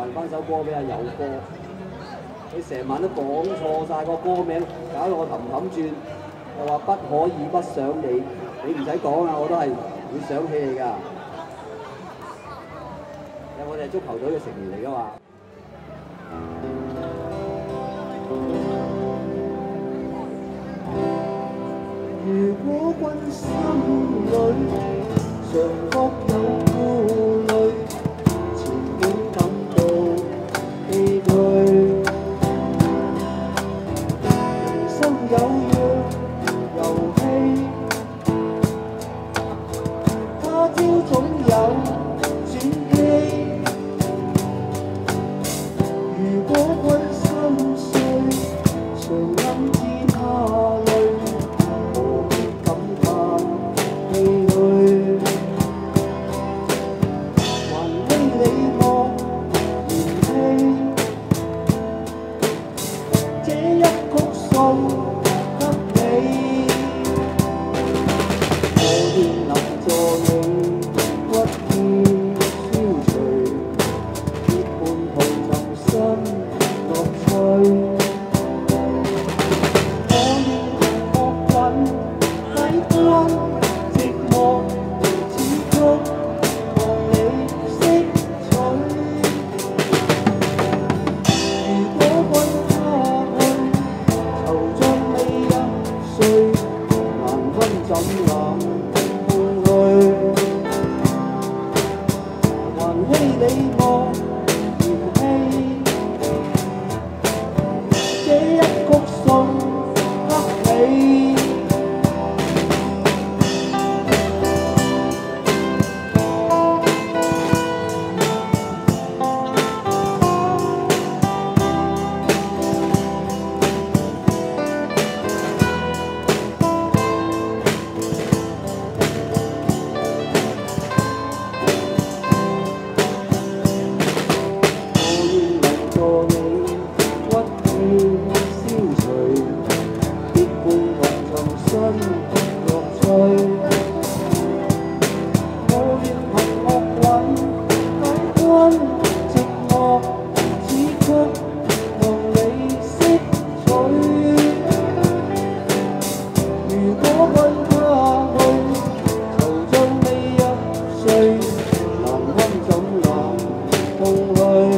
還翻首歌俾阿友哥。佢成晚都講錯晒個歌名，搞到我氹氹轉，又話不可以不想你，你唔使講啦，我都係會想起你㗎。因我哋係足球隊嘅成員嚟㗎嘛。如果君心裏常覺有生有樣破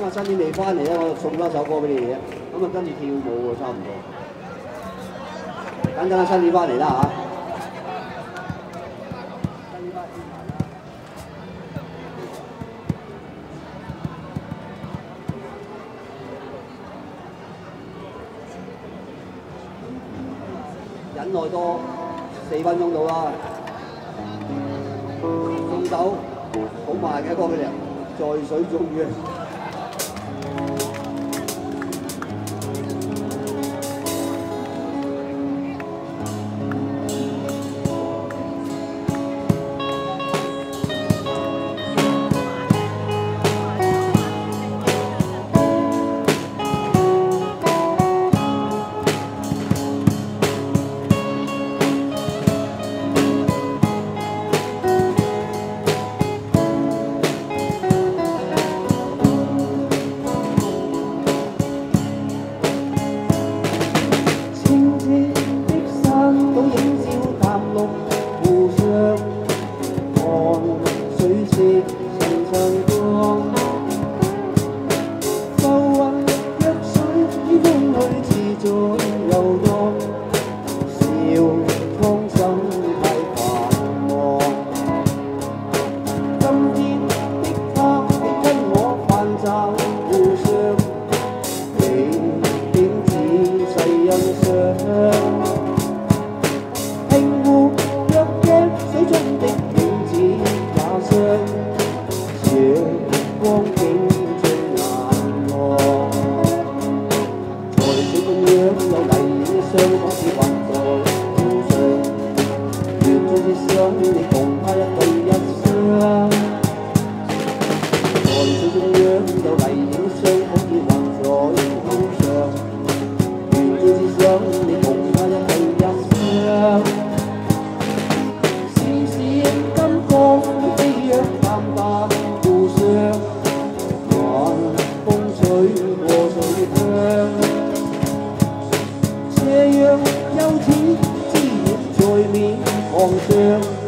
咁啊，新年未翻嚟咧，我送多首歌俾你嘅。咁啊，跟住跳舞喎，差唔多。等陣啊，新年翻嚟啦嚇。忍耐多四分鐘到啦。送首好慢嘅歌俾你，在水中月。con tim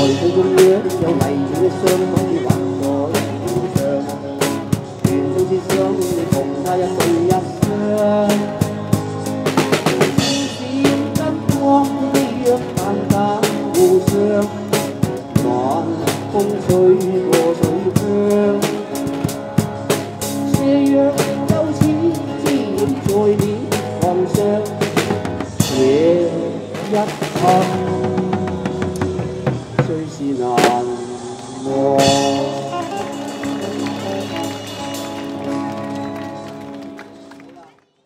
在这种样有危险一双，可以画在路上。愿总只想你同他一对一双。闪闪灯光飞跃淡淡互相，暖风吹过水乡。斜阳就似滋染在脸庞上，这一刻 Música